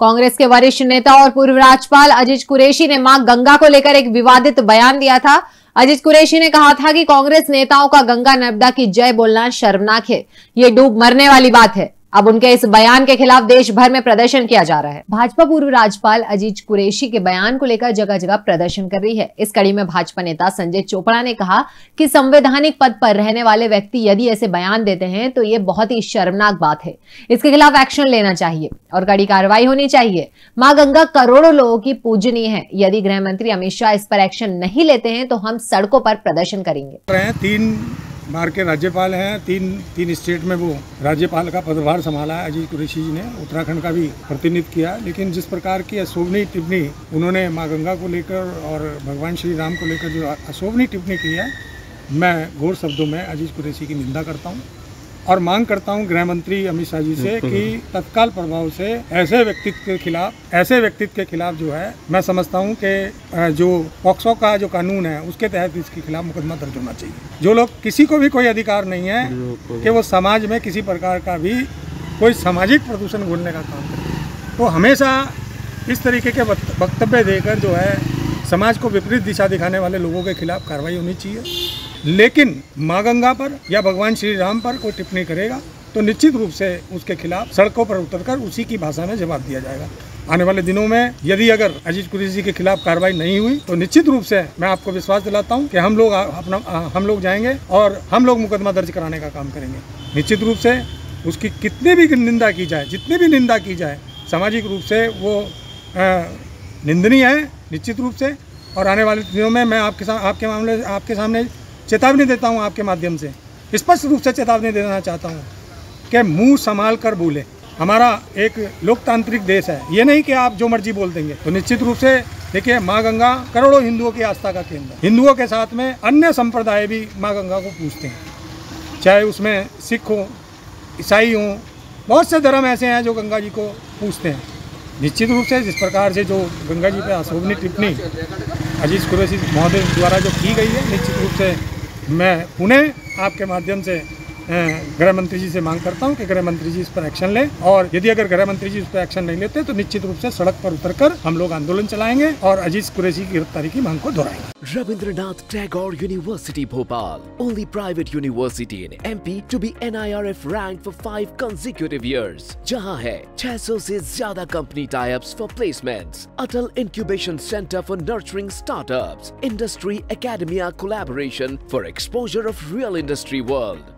कांग्रेस के वरिष्ठ नेता और पूर्व राज्यपाल अजीत कुरेशी ने माँ गंगा को लेकर एक विवादित बयान दिया था। अजीत कुरेशी ने कहा था कि कांग्रेस नेताओं का गंगा नर्मदा की जय बोलना शर्मनाक है। ये डूब मरने वाली बात है। अब उनके इस बयान के खिलाफ देश भर में प्रदर्शन किया जा रहा है। भाजपा पूर्व राज्यपाल अजीत कुरेशी के बयान को लेकर जगह जगह प्रदर्शन कर रही है। इस कड़ी में भाजपा नेता संजय चोपड़ा ने कहा कि संवैधानिक पद पर रहने वाले व्यक्ति यदि ऐसे बयान देते हैं तो ये बहुत ही शर्मनाक बात है। इसके खिलाफ एक्शन लेना चाहिए और कड़ी कार्रवाई होनी चाहिए। माँ गंगा करोड़ों लोगों की पूजनीय है। यदि गृह मंत्री अमित शाह इस पर एक्शन नहीं लेते हैं तो हम सड़कों पर प्रदर्शन करेंगे। तीन बार के राज्यपाल हैं, तीन तीन स्टेट में वो राज्यपाल का पदभार संभाला है, अजीत कुरैशी जी ने। उत्तराखंड का भी प्रतिनिधित्व किया, लेकिन जिस प्रकार की अशोभनीय टिप्पणी उन्होंने माँ गंगा को लेकर और भगवान श्री राम को लेकर जो अशोभनीय टिप्पणी की है, मैं घोर शब्दों में अजीत कुरैशी की निंदा करता हूँ। और मांग करता हूँ गृह मंत्री अमित शाह जी से कि तत्काल प्रभाव से ऐसे व्यक्तित्व के खिलाफ ऐसे व्यक्तित्व के खिलाफ जो है मैं समझता हूँ कि जो पॉक्सो का जो कानून है उसके तहत इसके खिलाफ मुकदमा दर्ज होना चाहिए। जो लोग किसी को भी कोई अधिकार नहीं है कि वो समाज में किसी प्रकार का भी कोई सामाजिक प्रदूषण घोलने का काम करें। तो हमेशा इस तरीके के वक्तव्य देकर जो है समाज को विपरीत दिशा दिखाने वाले लोगों के खिलाफ कार्रवाई होनी चाहिए। लेकिन माँ गंगा पर या भगवान श्री राम पर कोई टिप्पणी करेगा तो निश्चित रूप से उसके खिलाफ सड़कों पर उतरकर उसी की भाषा में जवाब दिया जाएगा। आने वाले दिनों में यदि अगर अजीत कुरेशी के खिलाफ कार्रवाई नहीं हुई तो निश्चित रूप से मैं आपको विश्वास दिलाता हूँ कि हम लोग अपना हम लोग जाएँगे और हम लोग मुकदमा दर्ज कराने का काम करेंगे। निश्चित रूप से उसकी कितनी भी निंदा की जाए, जितनी भी निंदा की जाए, सामाजिक रूप से वो निंदनीय है, निश्चित रूप से। और आने वाले दिनों में मैं आपके साथ आपके मामले आपके सामने चेतावनी देता हूँ आपके माध्यम से। स्पष्ट रूप से चेतावनी देना चाहता हूँ कि मुँह संभाल कर बोले। हमारा एक लोकतांत्रिक देश है। ये नहीं कि आप जो मर्ज़ी बोल देंगे। तो निश्चित रूप से, देखिए, माँ गंगा करोड़ों हिंदुओं की आस्था का केंद्र हिंदुओं के साथ में अन्य संप्रदाय भी माँ गंगा को पूछते हैं। चाहे उसमें सिख हो, ईसाई हों, बहुत से धर्म ऐसे हैं जो गंगा जी को पूछते हैं। निश्चित रूप से जिस प्रकार से जो गंगा जी पे अशोभनी टिप्पणी अज़ीज़ कुरैशी महोदय द्वारा जो की गई है, निश्चित रूप से मैं पुणे आपके माध्यम से गृह मंत्री जी से मांग करता हूँ कि गृह मंत्री जी इस पर एक्शन लें। और यदि अगर गृह मंत्री जी इस पर एक्शन नहीं लेते तो निश्चित रूप से सड़क पर उतरकर हम लोग आंदोलन चलाएँगे और अजीत कुरेशी की गिरफ्तारी की मांग को दोहराएँगे। Rabindranath Tagore university Bhopal. Only private university in M two B N I R F rank for five consecutive years जहाँ है छह सौ ज़्यादा company type for placement Atal incubation centre for nurturing startup industry academia collaboration for exposure of real industry world